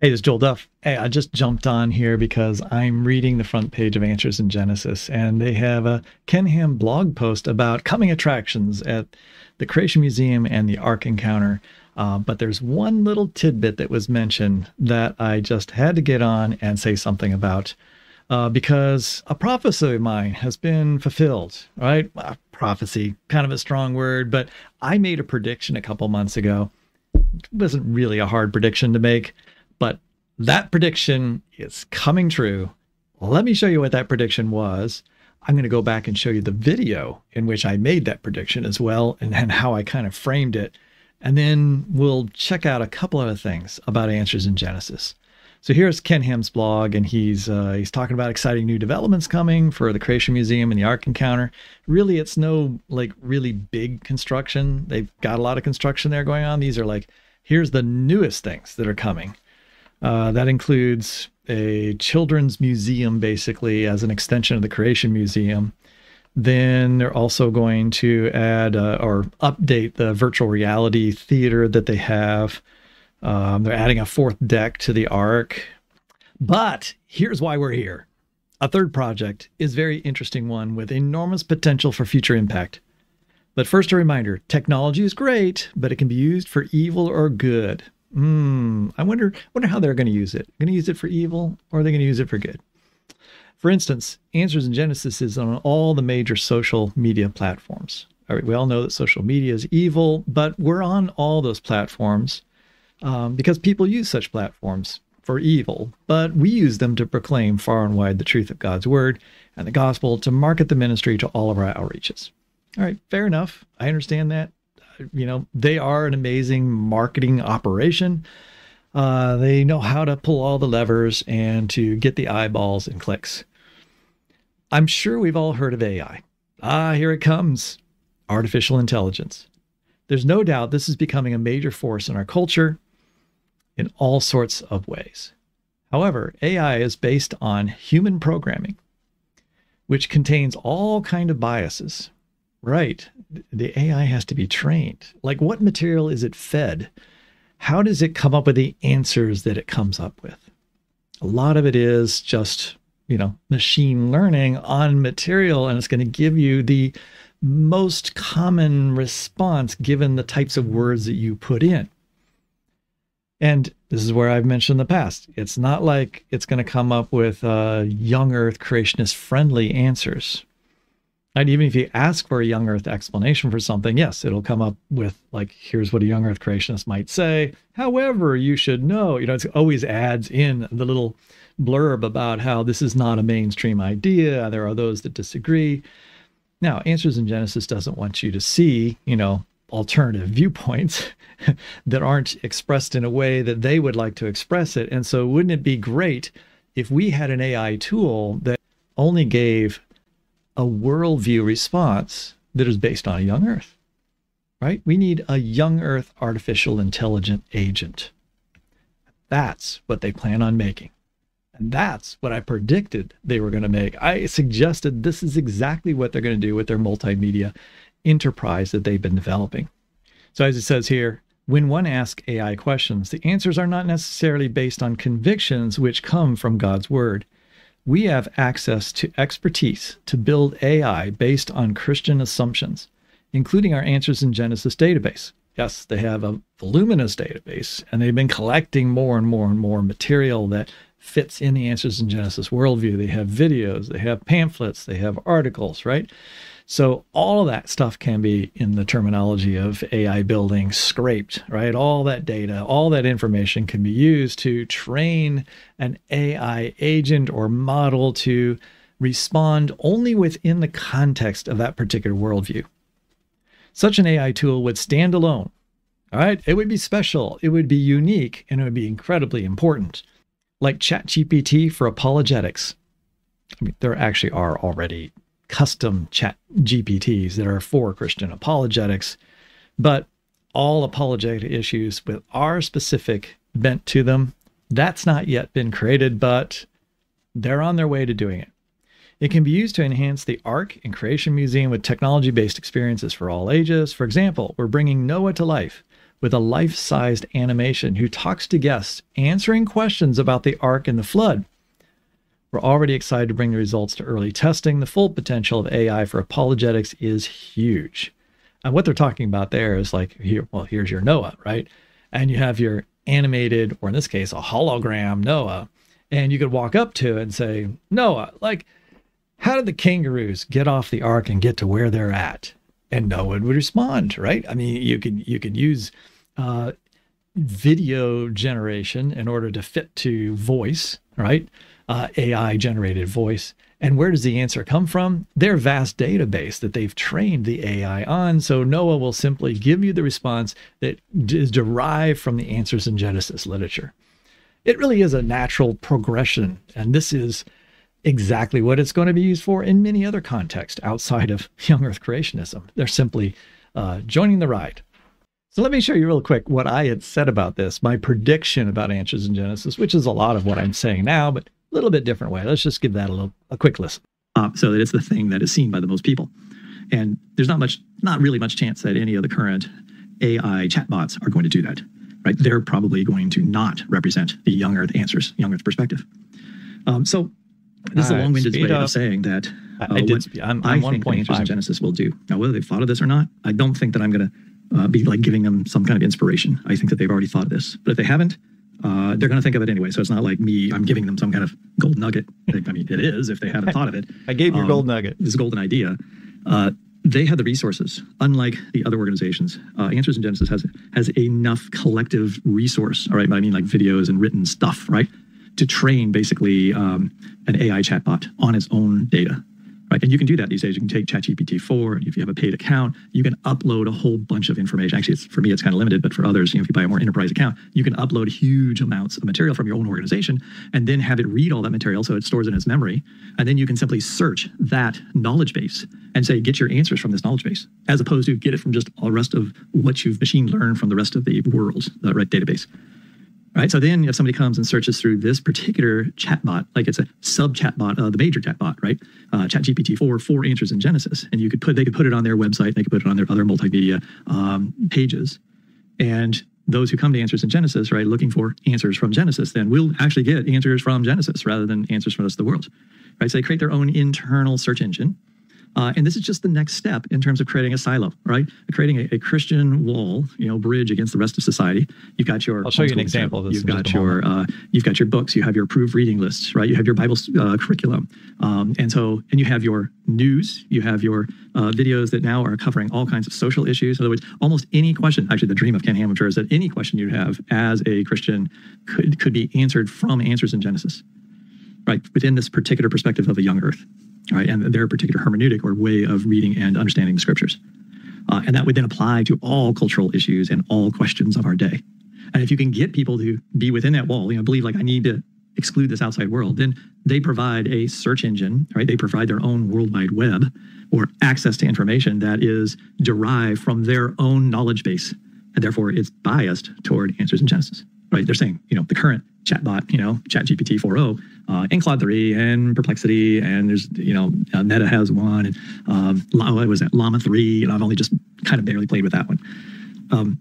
Hey, this is Joel Duff. Hey, I just jumped on here because I'm reading the front page of Answers in Genesis, and they have a Ken Ham blog post about coming attractions at the Creation Museum and the Ark Encounter. Uh, but there's one little tidbit that was mentioned that I just had to get on and say something about uh, because a prophecy of mine has been fulfilled, right? Well, prophecy, kind of a strong word, but I made a prediction a couple months ago. It wasn't really a hard prediction to make, but that prediction is coming true. Let me show you what that prediction was. I'm going to go back and show you the video in which I made that prediction as well and, and how I kind of framed it. And then we'll check out a couple other things about answers in Genesis. So here's Ken Ham's blog, and he's uh, he's talking about exciting new developments coming for the Creation Museum and the Ark Encounter. Really, it's no like really big construction. They've got a lot of construction there going on. These are like here's the newest things that are coming. Uh, that includes a children's museum, basically as an extension of the Creation Museum. Then they're also going to add uh, or update the virtual reality theater that they have. Um, they're adding a fourth deck to the Ark. But here's why we're here. A third project is very interesting one with enormous potential for future impact. But first, a reminder technology is great, but it can be used for evil or good. Hmm, I wonder, wonder how they're going to use it. Going to use it for evil or are they going to use it for good? For instance, Answers in Genesis is on all the major social media platforms. All right, we all know that social media is evil, but we're on all those platforms um, because people use such platforms for evil, but we use them to proclaim far and wide the truth of God's word and the gospel to market the ministry to all of our outreaches. All right, fair enough. I understand that. You know, they are an amazing marketing operation. Uh, they know how to pull all the levers and to get the eyeballs and clicks. I'm sure we've all heard of AI. Ah, here it comes artificial intelligence. There's no doubt this is becoming a major force in our culture in all sorts of ways. However, AI is based on human programming, which contains all kind of biases. Right. The AI has to be trained. Like what material is it fed? How does it come up with the answers that it comes up with? A lot of it is just, you know, machine learning on material and it's going to give you the most common response given the types of words that you put in. And this is where I've mentioned in the past. It's not like it's going to come up with uh, young Earth creationist friendly answers. And even if you ask for a young Earth explanation for something, yes, it'll come up with like, here's what a young Earth creationist might say. However, you should know, you know, it always adds in the little blurb about how this is not a mainstream idea. There are those that disagree. Now, Answers in Genesis doesn't want you to see, you know, alternative viewpoints that aren't expressed in a way that they would like to express it. And so, wouldn't it be great if we had an AI tool that only gave a worldview response that is based on a young Earth? Right? We need a young Earth artificial intelligent agent. That's what they plan on making. And that's what I predicted they were going to make. I suggested this is exactly what they're going to do with their multimedia enterprise that they've been developing. So, as it says here, when one asks AI questions, the answers are not necessarily based on convictions which come from God's Word. We have access to expertise to build AI based on Christian assumptions, including our Answers in Genesis database. Yes, they have a voluminous database, and they've been collecting more and more and more material that fits in the Answers in Genesis worldview. They have videos, they have pamphlets, they have articles, right? So all of that stuff can be in the terminology of AI building scraped, right? All that data, all that information can be used to train an AI agent or model to respond only within the context of that particular worldview. Such an AI tool would stand alone. All right, it would be special, it would be unique, and it would be incredibly important. Like ChatGPT for apologetics. I mean, there actually are already custom chat GPTs that are for Christian apologetics, but all apologetic issues with our specific bent to them, that's not yet been created, but they're on their way to doing it. It can be used to enhance the Ark and Creation Museum with technology based experiences for all ages. For example, we're bringing Noah to life with a life sized animation who talks to guests, answering questions about the ark and the flood. We're already excited to bring the results to early testing. The full potential of AI for apologetics is huge. And what they're talking about there is like, here, well, here's your Noah, right? And you have your animated, or in this case, a hologram Noah. And you could walk up to it and say, Noah, like, how did the kangaroos get off the ark and get to where they're at? And Noah would respond, right? I mean, you could you could use uh, video generation in order to fit to voice, right? Uh, AI generated voice. And where does the answer come from? Their vast database that they've trained the AI on. So Noah will simply give you the response that is derived from the answers in Genesis literature. It really is a natural progression. And this is exactly what it's going to be used for in many other contexts outside of young earth creationism. They're simply uh, joining the ride. So let me show you real quick what I had said about this, my prediction about answers in Genesis, which is a lot of what I'm saying now, but little bit different way. Let's just give that a little a quick listen. Uh, so that it's the thing that is seen by the most people. And there's not much, not really much chance that any of the current AI chatbots are going to do that, right? They're probably going to not represent the young Earth answers, young Earth perspective. Um, so this is a long-winded way up. of saying that uh, I, I did. I'm, I'm I think answers in Genesis will do. Now, whether they've thought of this or not, I don't think that I'm going to uh, be like giving them some kind of inspiration. I think that they've already thought of this. But if they haven't, uh, they're going to think of it anyway. So it's not like me, I'm giving them some kind of gold nugget. I mean, it is if they haven't thought of it. I gave you um, gold nugget. This golden idea. Uh, they have the resources, unlike the other organizations. Uh, Answers in Genesis has has enough collective resource. All right, but I mean like videos and written stuff, right, to train basically um, an AI chatbot on its own data. Right? And you can do that these days. You can take ChatGPT 4, if you have a paid account, you can upload a whole bunch of information. Actually, for me, it's kind of limited, but for others, you know, if you buy a more enterprise account, you can upload huge amounts of material from your own organization and then have it read all that material so it stores in its memory. And then you can simply search that knowledge base and say, get your answers from this knowledge base, as opposed to get it from just all the rest of what you've machine learned from the rest of the world, the right database right? So then if somebody comes and searches through this particular chatbot, like it's a sub chatbot, uh, the major chatbot, right? Uh, ChatGPT 4, four answers in Genesis, and you could put, they could put it on their website, they could put it on their other multimedia um, pages. And those who come to answers in Genesis, right, looking for answers from Genesis, then we'll actually get answers from Genesis rather than answers from the rest of the world, right? So they create their own internal search engine uh, and this is just the next step in terms of creating a silo, right? Creating a, a, Christian wall, you know, bridge against the rest of society. You've got your. I'll show you an example of this. You've got your. Uh, you've got your books. You have your approved reading lists, right? You have your Bible uh, curriculum, um, and so and you have your news. You have your uh, videos that now are covering all kinds of social issues. In other words, almost any question. Actually, the dream of Ken Ham, I'm sure, is that any question you have as a Christian could could be answered from answers in Genesis, right? Within this particular perspective of a young Earth right? And their particular hermeneutic or way of reading and understanding the scriptures. Uh, and that would then apply to all cultural issues and all questions of our day. And if you can get people to be within that wall, you know, believe like I need to exclude this outside world, then they provide a search engine, right? They provide their own World Wide Web or access to information that is derived from their own knowledge base. And therefore it's biased toward answers in Genesis, right? They're saying, you know, the current chatbot, you know, ChatGPT 4.0, uh, and Claude 3 and Perplexity, and there's, you know, uh, Meta has one, and um, what was that, Llama 3, and I've only just kind of barely played with that one. Um,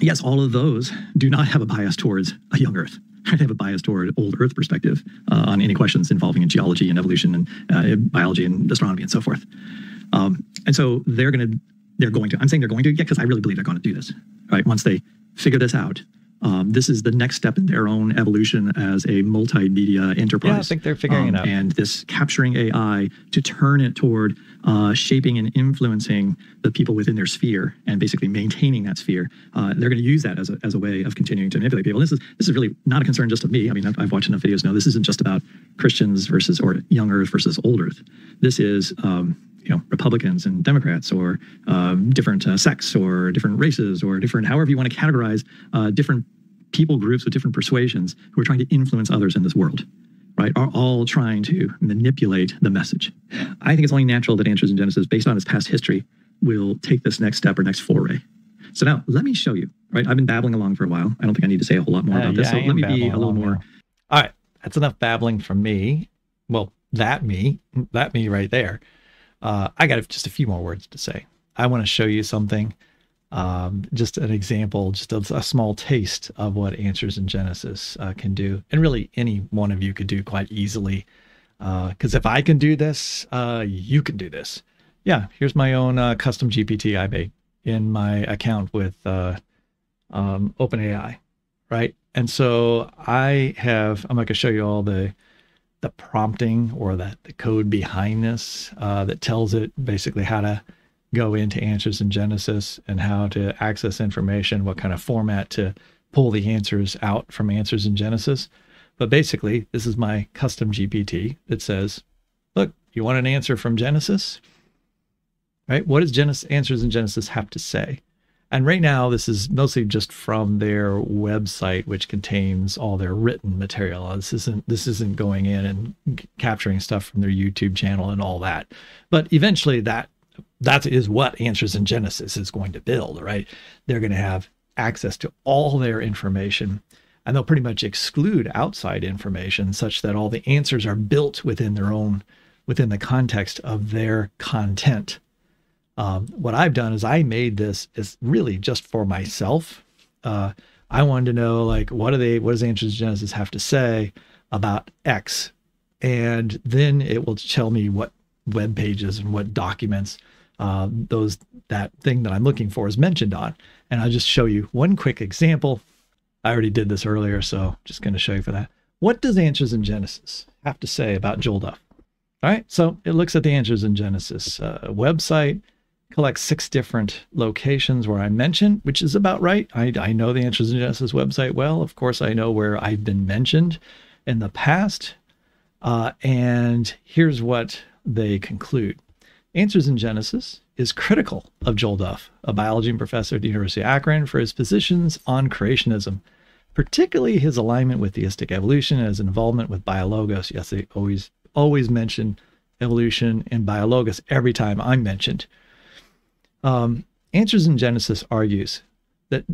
yes, all of those do not have a bias towards a young Earth. They have a bias toward old Earth perspective uh, on any questions involving in geology and evolution and uh, biology and astronomy and so forth. Um, and so they're going to, they're going to, I'm saying they're going to, yeah, because I really believe they're going to do this, right? Once they figure this out, um, this is the next step in their own evolution as a multimedia enterprise. Yeah, I think they're figuring um, it out. And this capturing AI to turn it toward uh, shaping and influencing the people within their sphere and basically maintaining that sphere. Uh, they're going to use that as a, as a way of continuing to manipulate people. This is this is really not a concern just of me. I mean, I've, I've watched enough videos now. This isn't just about Christians versus or young Earth versus old Earth. This is um, you know Republicans and Democrats or um, different uh, sects or different races or different however you want to categorize uh, different people groups with different persuasions who are trying to influence others in this world right are all trying to manipulate the message. I think it's only natural that answers in genesis based on its past history will take this next step or next foray. So now let me show you right? I've been babbling along for a while. I don't think i need to say a whole lot more uh, about yeah, this so let me be a little more now. all right that's enough babbling from me. Well that me that me right there uh, I got just a few more words to say. I want to show you something um, just an example, just a, a, small taste of what Answers in Genesis uh, can do, and really any one of you could do quite easily. Because uh, if I can do this, uh, you can do this. Yeah, here's my own uh, custom GPT I made in my account with uh, um, OpenAI, right? And so I have. I'm not going to show you all the the prompting or the, the code behind this uh, that tells it basically how to go into answers in Genesis and how to access information, what kind of format to pull the answers out from answers in Genesis. But basically, this is my custom GPT that says, look, you want an answer from Genesis? Right? What does Genesis answers in Genesis have to say? And right now, this is mostly just from their website, which contains all their written material. This isn't this isn't going in and capturing stuff from their YouTube channel and all that. But eventually, that that is what Answers in Genesis is going to build, right? They're going to have access to all their information and they'll pretty much exclude outside information such that all the answers are built within their own within the context of their content um, what i've done is i made this is really just for myself uh, i wanted to know like what do they what does answers in genesis have to say about x and then it will tell me what web pages and what documents uh, those that thing that I'm looking for is mentioned on. And I'll just show you one quick example. I already did this earlier, so just going to show you for that. What does Answers in Genesis have to say about Joel Duff? All right, so it looks at the Answers in Genesis uh, website, collects six different locations where I mentioned, which is about right. I, I know the Answers in Genesis website well. Of course, I know where I've been mentioned in the past. Uh, and here's what they conclude. Answers in Genesis is critical of Joel Duff, a biology professor at the University of Akron, for his positions on creationism, particularly his alignment with theistic evolution and his involvement with BioLogos. Yes, they always always mention evolution and BioLogos every time I'm mentioned. Um, Answers in Genesis argues that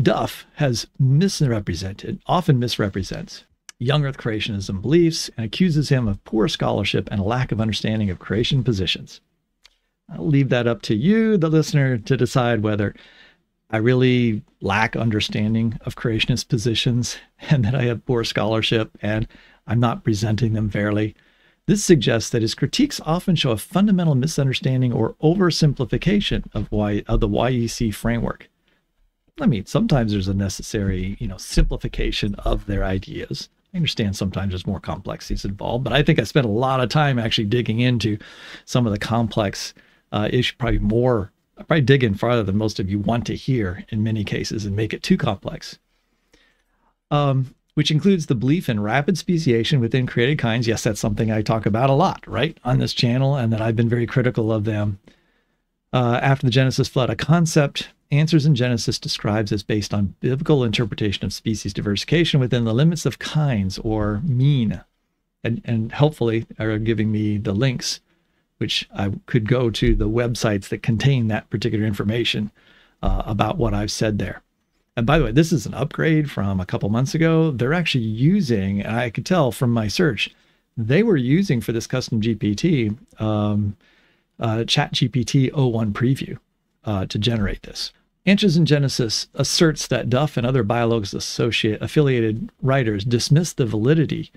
Duff has misrepresented, often misrepresents, young earth creationism beliefs and accuses him of poor scholarship and a lack of understanding of creation positions. I'll leave that up to you, the listener, to decide whether I really lack understanding of creationist positions and that I have poor scholarship and I'm not presenting them fairly. This suggests that his critiques often show a fundamental misunderstanding or oversimplification of why of the YEC framework. I mean, sometimes there's a necessary, you know, simplification of their ideas. I understand sometimes there's more complexities involved, but I think I spent a lot of time actually digging into some of the complex uh, is probably more, I probably dig in farther than most of you want to hear in many cases and make it too complex. Um, which includes the belief in rapid speciation within created kinds. Yes, that's something I talk about a lot, right, on this channel, and that I've been very critical of them. Uh, after the Genesis flood, a concept Answers in Genesis describes as based on biblical interpretation of species diversification within the limits of kinds or mean, and, and helpfully are giving me the links which I could go to the websites that contain that particular information uh, about what I've said there. And by the way, this is an upgrade from a couple months ago. They're actually using, I could tell from my search, they were using for this custom GPT um, uh, Chat GPT o1 preview uh, to generate this. Answers in Genesis asserts that Duff and other BioLogos associate affiliated writers dismiss the validity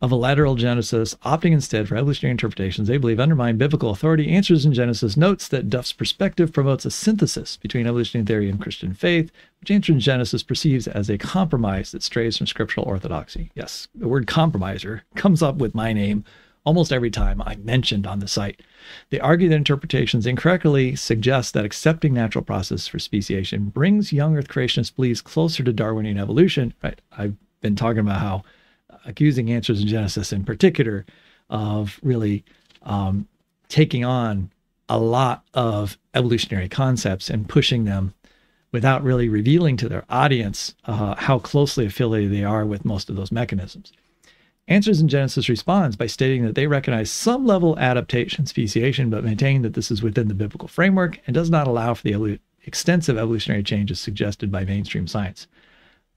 of a lateral Genesis, opting instead for evolutionary interpretations they believe undermine biblical authority. Answers in Genesis notes that Duff's perspective promotes a synthesis between evolutionary theory and Christian faith, which Answers in Genesis perceives as a compromise that strays from scriptural orthodoxy. Yes, the word compromiser comes up with my name almost every time I'm mentioned on the site. They argue that interpretations incorrectly suggest that accepting natural process for speciation brings young Earth creationist beliefs closer to Darwinian evolution. Right? I've been talking about how accusing Answers in Genesis in particular of really um, taking on a lot of evolutionary concepts and pushing them without really revealing to their audience uh, how closely affiliated they are with most of those mechanisms. Answers in Genesis responds by stating that they recognize some level adaptation speciation, but maintain that this is within the biblical framework and does not allow for the extensive evolutionary changes suggested by mainstream science.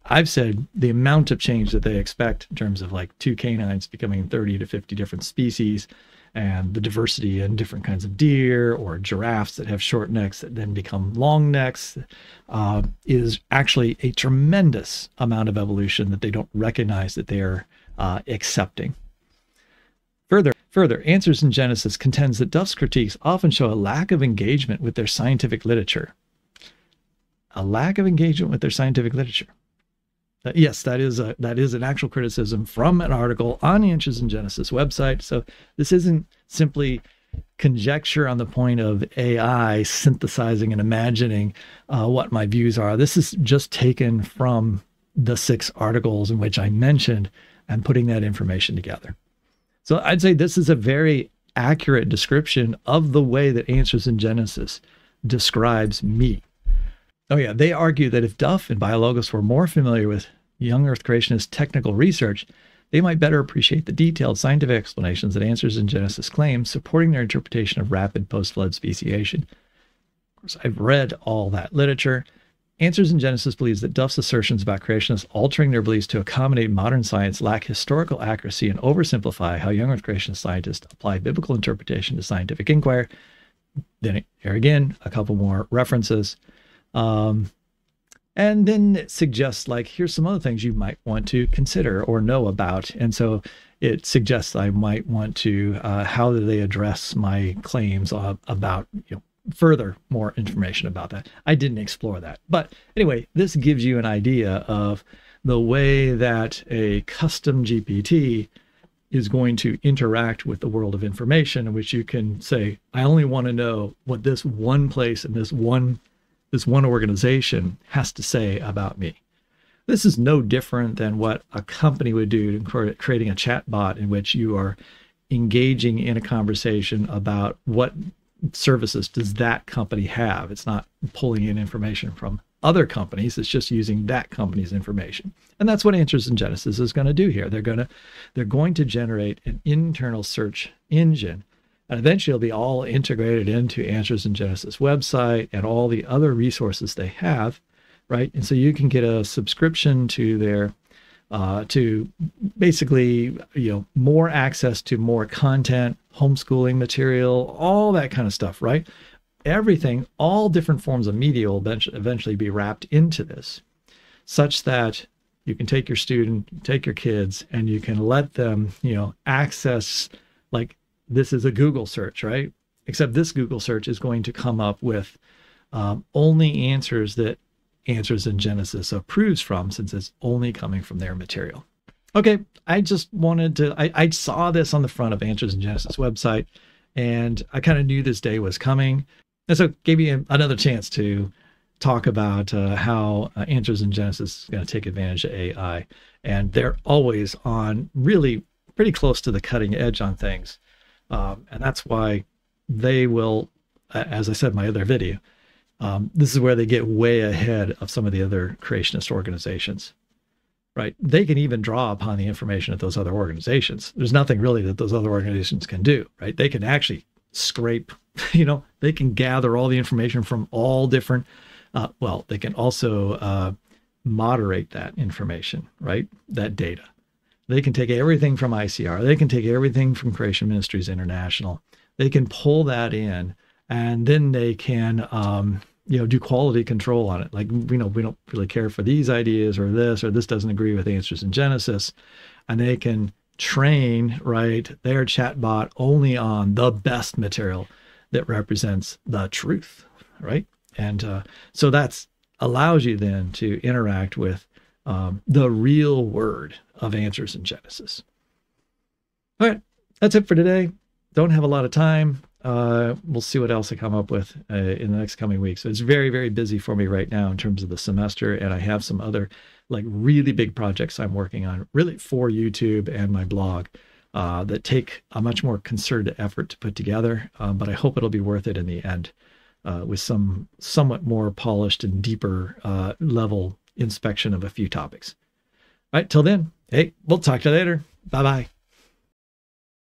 I've said the amount of change that they expect in terms of like two canines becoming 30 to 50 different species and the diversity in different kinds of deer or giraffes that have short necks that then become long necks uh, is actually a tremendous amount of evolution that they don't recognize that they are uh, accepting. Further, further, Answers in Genesis contends that Duff's critiques often show a lack of engagement with their scientific literature. A lack of engagement with their scientific literature. Yes, that is a that is an actual criticism from an article on the Answers in Genesis website. So this isn't simply conjecture on the point of AI synthesizing and imagining uh, what my views are. This is just taken from the six articles in which I mentioned and putting that information together. So I'd say this is a very accurate description of the way that Answers in Genesis describes me. Oh, yeah. They argue that if Duff and BioLogos were more familiar with young Earth creationist technical research, they might better appreciate the detailed scientific explanations that Answers in Genesis claims supporting their interpretation of rapid post flood speciation. Of course, I've read all that literature. Answers in Genesis believes that Duff's assertions about creationists altering their beliefs to accommodate modern science lack historical accuracy and oversimplify how young Earth creationist scientists apply biblical interpretation to scientific inquiry. Then here again, a couple more references. Um, and then it suggests like here's some other things you might want to consider or know about. And so it suggests i might want to uh, how do they address my claims uh, about you know further more information about that? I didn't explore that. But anyway this gives you an idea of the way that a custom gpt is going to interact with the world of information in which you can say i only want to know what this one place and this one this one organization has to say about me. This is no different than what a company would do in creating a chat bot in which you are engaging in a conversation about what services does that company have. It's not pulling in information from other companies. It's just using that company's information. And that's what Answers in Genesis is going to do here. They're going to they're going to generate an internal search engine and eventually it'll be all integrated into Answers in Genesis website and all the other resources they have, right? And so you can get a subscription to their uh, to basically you know more access to more content, homeschooling material, all that kind of stuff, right? Everything, all different forms of media will eventually be wrapped into this, such that you can take your student, take your kids, and you can let them, you know, access like this is a Google search, right? Except this Google search is going to come up with um, only answers that Answers in Genesis approves from, since it's only coming from their material. Okay, I just wanted to, I, I saw this on the front of Answers in Genesis website, and I kind of knew this day was coming. And so it gave me another chance to talk about uh, how uh, Answers in Genesis is going to take advantage of AI. And they're always on really pretty close to the cutting edge on things. Um, and that's why they will, as I said my other video, um, this is where they get way ahead of some of the other creationist organizations, right? They can even draw upon the information of those other organizations. There's nothing really that those other organizations can do, right? They can actually scrape, you know, they can gather all the information from all different, uh, well, they can also uh, moderate that information, right? That data. They can take everything from ICR, they can take everything from Creation Ministries International, they can pull that in, and then they can, um, you know, do quality control on it. Like, you know, we don't really care for these ideas or this, or this doesn't agree with answers in Genesis. And they can train, right, their chatbot only on the best material that represents the truth, right? And uh, so that's allows you then to interact with um, the real word of answers in Genesis. All right, that's it for today. Don't have a lot of time. Uh, we'll see what else I come up with uh, in the next coming weeks. So it's very, very busy for me right now in terms of the semester, and I have some other like really big projects I'm working on, really for YouTube and my blog. Uh, that take a much more concerted effort to put together, um, but I hope it'll be worth it in the end, uh, with some somewhat more polished and deeper uh, level inspection of a few topics. All right, till then, hey, we'll talk to you later. Bye bye.